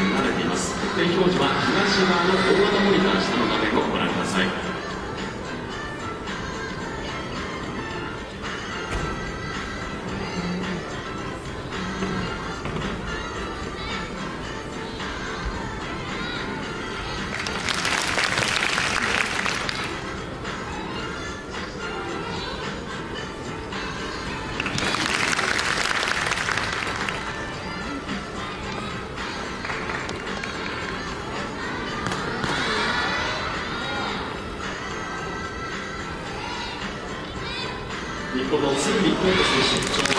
になれています。得点表示は東側の大型モニター下の画面を日本のすぐにコート選手。